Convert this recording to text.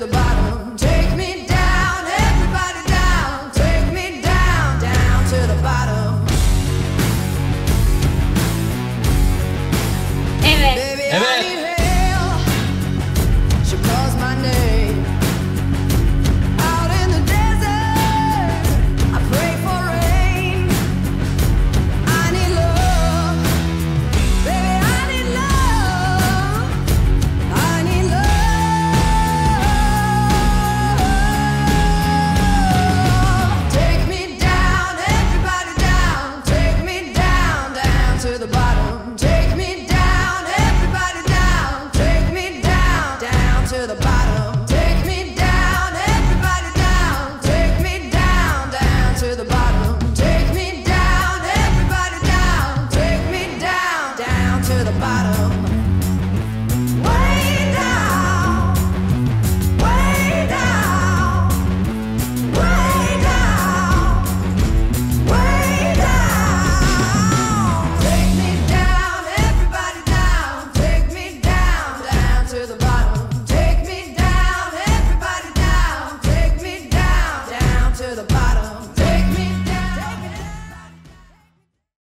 the bottom. Take me down, everybody down. Take me down, down to the bottom. Evet. Evet. to the bottom.